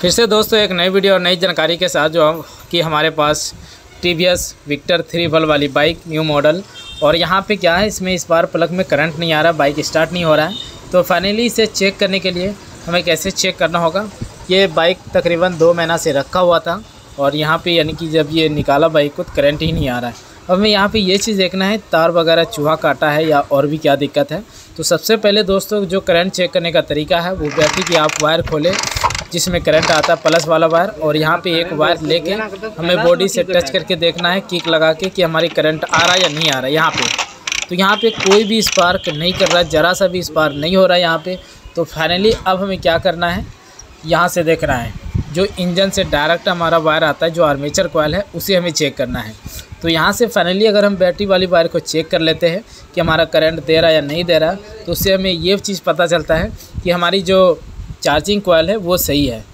फिर से दोस्तों एक नई वीडियो और नई जानकारी के साथ जो कि हमारे पास T V S Victor three बल वाली बाइक न्यू मॉडल और यहाँ पे क्या है, इसमें इस बार प्लग में करंट नहीं आ रहा बाइक स्टार्ट नहीं हो रहा है। तो फाइनली इसे चेक करने के लिए हमें कैसे चेक करना होगा? ये बाइक तकरीबन दो महीना से रखा हुआ था, और यहाँ पे यानी कि जब ये निकाला बाइक को तो करंट ही नहीं आ रहा है। अब हमें यहाँ पे ये चीज़ देखना है, तार वगैरह चूहा काटा है या और भी क्या दिक्कत है? तो सबसे पहले दोस्तों, जो करंट चेक करने का तरीका है, वो बैटरी कि आप वायर खोलें, जिसमें करंट आता है, प्लस वाला वायर, और यहाँ पे एक वायर लेके हमें बॉडी से टच करके देखना है, किक लगा के कि हमारी करंट आ रहा है या नहीं आ रहा है यहाँ पे। तो यहाँ पे कोई भी स्पार्क नहीं कर रहा ज़रा सा भी स्पार्क नहीं हो रहा है यहाँ पे। तो फाइनली अब हमें क्या करना है, यहाँ से देखना है। जो इंजन से डायरेक्ट हमारा वायर आता है, जो आर्मेचर कोयल है, उसे हमें चेक करना है। तो यहाँ से फाइनली अगर हम बैटरी वाली वायर को चेक कर लेते हैं कि हमारा करंट दे रहा है या नहीं दे रहा तो उससे हमें ये चीज़ पता चलता है कि हमारी जो चार्जिंग कोयल है, वो सही है।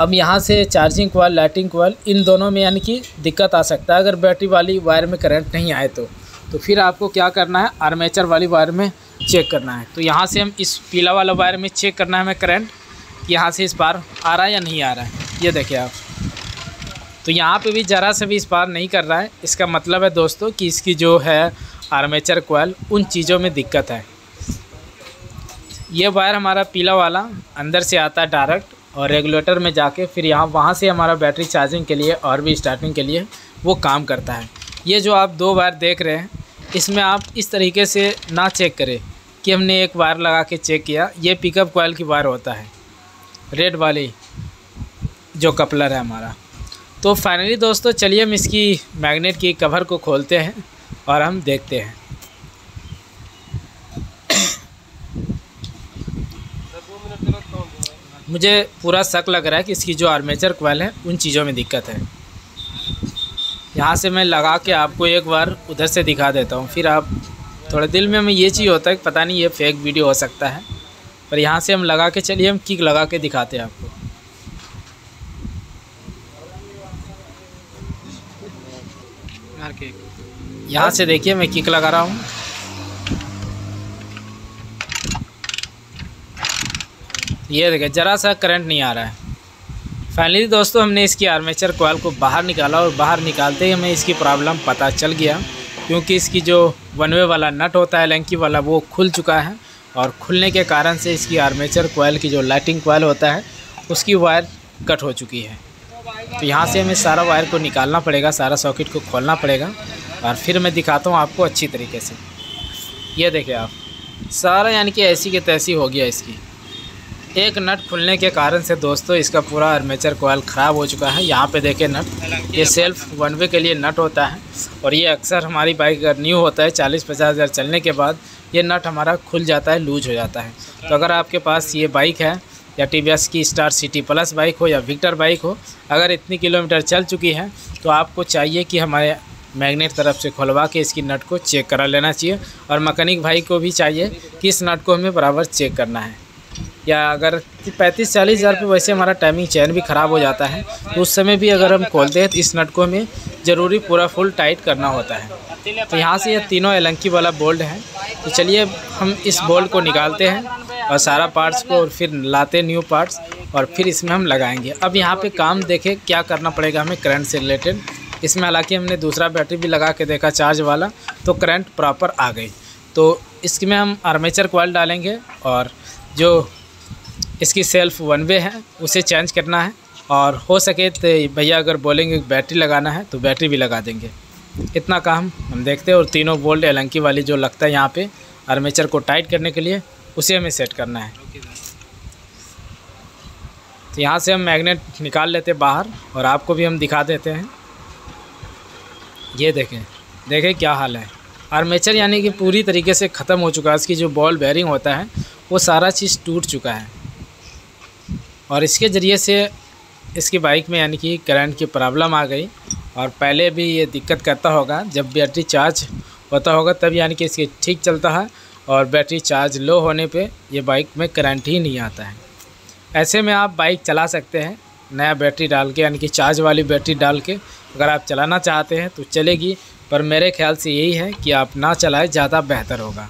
अब यहाँ से चार्जिंग कोयल लाइटिंग कोयल इन दोनों में यानी कि दिक्कत आ सकता है अगर बैटरी वाली वायर में करंट नहीं आए तो। तो फिर आपको क्या करना है? आर्मेचर वाली वायर में चेक करना है। तो यहाँ से हम इस पीला वाला वायर में चेक करना है हमें करंट यहाँ से इस बार आ रहा है या नहीं आ रहा है। ये देखिए आप। तो यहाँ पे भी ज़रा से भी इस बार नहीं कर रहा है। इसका मतलब है दोस्तों कि इसकी जो है आर्मेचर कोयल उन चीज़ों में दिक्कत है। ये वायर हमारा पीला वाला, अंदर से आता है डायरेक्ट और रेगुलेटर में जाके फिर यहाँ, वहाँ से हमारा बैटरी चार्जिंग के लिए और भी स्टार्टिंग के लिए वो काम करता है। ये जो आप दो वायर देख रहे हैं, इसमें आप इस तरीके से ना चेक करें कि हमने एक वायर लगा के चेक किया। ये पिकअप कोयल की वायर होता है। रेड वाली जो कपलर है हमारा। तो फाइनली दोस्तों, चलिए हम इसकी मैग्नेट की कवर को खोलते हैं और हम देखते हैं। मुझे पूरा शक लग रहा है कि इसकी जो आर्मेचर कोयल है, उन चीज़ों में दिक्कत है। यहाँ से मैं लगा के आपको एक बार उधर से दिखा देता हूँ। फिर आप थोड़े दिल में हमें ये चीज़ होता है कि पता नहीं ये फेक वीडियो हो सकता है। पर यहाँ से हम लगा के, चलिए हम किक लगा के दिखाते हैं आपको। यहाँ से देखिए, मैं किक लगा रहा हूँ। ये देखिए, ज़रा सा करंट नहीं आ रहा है। फाइनली दोस्तों, हमने इसकी आर्मेचर कोयल को बाहर निकाला और बाहर निकालते ही हमें इसकी प्रॉब्लम पता चल गया, क्योंकि इसकी जो वन वे वाला नट होता है लंकी वाला, वो खुल चुका है और खुलने के कारण से इसकी आर्मेचर कोयल की जो लाइटिंग कोयल होता है, उसकी वायर कट हो चुकी है। तो यहाँ से हमें सारा वायर को निकालना पड़ेगा, सारा सॉकेट को खोलना पड़ेगा। और फिर मैं दिखाता हूँ आपको अच्छी तरीके से। ये देखिए आप, सारा यानी कि ऐसी की तैसी हो गया इसकी। एक नट खुलने के कारण से दोस्तों इसका पूरा आर्मेचर कोयल ख़राब हो चुका है। यहाँ पे देखें नट, ये सेल्फ वन वे के लिए नट होता है। और ये अक्सर हमारी बाइक अगर न्यू होता है, चालीस पचास हज़ार चलने के बाद ये नट हमारा खुल जाता है, लूज हो जाता है। तो अगर आपके पास ये बाइक है या टी की स्टार सिटी प्लस बाइक हो या विक्टर बाइक हो, अगर इतनी किलोमीटर चल चुकी है तो आपको चाहिए कि हमारे मैग्नेट तरफ़ से खुलवा के इसकी नट को चेक करा लेना चाहिए और मैकेनिक भाई को भी चाहिए कि इस नट को हमें बराबर चेक करना है। या अगर पैंतीस चालीस हज़ार पे वैसे हमारा टाइमिंग चैन भी ख़राब हो जाता है तो उस समय भी अगर हम खोलते हैं तो इस नट को हमें ज़रूरी पूरा फुल टाइट करना होता है। तो यहाँ से ये तीनों एलंकी वाला बोल्ट है। तो चलिए हम इस बोल्ट को निकालते हैं। और सारा पार्ट्स को और फिर लाते न्यू पार्ट्स और फिर इसमें हम लगाएँगे। अब यहाँ पे काम देखें क्या करना पड़ेगा हमें करंट से रिलेटेड इसमें हालाँकि हमने दूसरा बैटरी भी लगा के देखा चार्ज वाला तो करंट प्रॉपर आ गई। तो इसमें हम आर्मेचर कोयल डालेंगे और जो इसकी सेल्फ वन वे है, उसे चेंज करना है। और हो सके तो भैया अगर बोलेंगे बैटरी लगाना है तो बैटरी भी लगा देंगे। इतना काम हम देखते हैं और तीनों बोल्ट एलंकी वाली जो लगता है यहाँ पे आर्मेचर को टाइट करने के लिए। उसे हमें सेट करना है। तो यहाँ से हम मैग्नेट निकाल लेते बाहर और आपको भी हम दिखा देते हैं। ये देखें देखें क्या हाल है। आर्मेचर यानी कि पूरी तरीके से ख़त्म हो चुका है। इसकी जो बॉल बेयरिंग होता है, वो सारा चीज़ टूट चुका है। और इसके ज़रिए से इसकी बाइक में यानी कि करंट की प्रॉब्लम आ गई। और पहले भी ये दिक्कत करता होगा, जब बैटरी चार्ज होता होगा, तब यानी कि इसके ठीक चलता है। और बैटरी चार्ज लो होने पे ये बाइक में करंट ही नहीं आता है। ऐसे में आप बाइक चला सकते हैं, नया बैटरी डाल के, यानी कि चार्ज वाली बैटरी डाल के, अगर आप चलाना चाहते हैं तो चलेगी, पर मेरे ख्याल से यही है कि आप ना चलाएँ, ज़्यादा बेहतर होगा।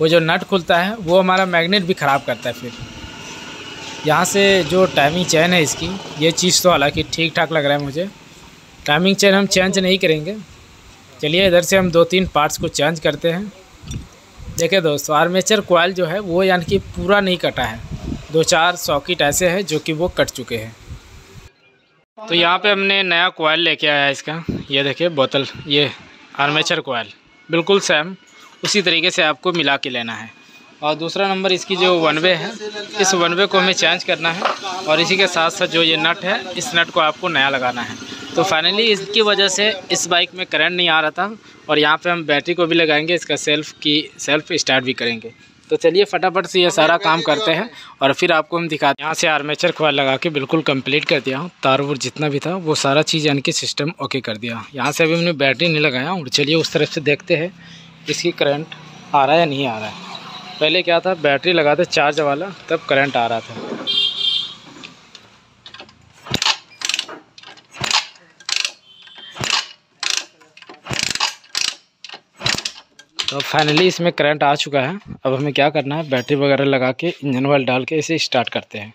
वो जो नट खुलता है, वो हमारा मैग्नेट भी ख़राब करता है फिर। यहाँ से जो टाइमिंग चैन है इसकी, ये चीज़ तो हालाँकि ठीक ठाक लग रहा है मुझे। टाइमिंग चैन हम चेंज नहीं करेंगे। चलिए, इधर से हम दो तीन पार्ट्स को चेंज करते हैं। देखिए दोस्तों आर्मेचर कोयल जो है, वो यानी कि पूरा नहीं कटा है। दो चार सॉकेट ऐसे हैं, जो कि वो कट चुके हैं। तो यहाँ पे हमने नया कोयल लेके आया है इसका। ये देखिए, बोतल, ये आर्मेचर कोयल बिल्कुल सेम उसी तरीके से आपको मिला के लेना है। और दूसरा नंबर इसकी जो वन वे है, इस वन वे को हमें चेंज करना है। और इसी के साथ साथ जो ये नट है, इस नट को आपको नया लगाना है। तो फाइनली इसकी वजह से इस बाइक में करंट नहीं आ रहा था और यहाँ पे हम बैटरी को भी लगाएँगे, इसका सेल्फ की सेल्फ स्टार्ट भी करेंगे। तो चलिए फटाफट से ये सारा काम करते हैं और फिर आपको हम दिखाते हैं यहाँ से आर्मेचर खोल लगा के बिल्कुल कंप्लीट कर दिया हूँ। तार वुर जितना भी था, वो सारा चीज़ यानी कि सिस्टम ओके कर दिया। यहाँ से अभी हमने बैटरी नहीं लगाया और चलिए उस तरफ़ से देखते हैं, इसकी करंट आ रहा है या नहीं आ रहा है। पहले क्या था बैटरी लगाते चार्ज वाला, तब करंट आ रहा था। तो फाइनली इसमें करंट आ चुका है। अब हमें क्या करना है? बैटरी वगैरह लगा के इंजन ऑयल डाल के इसे स्टार्ट करते हैं।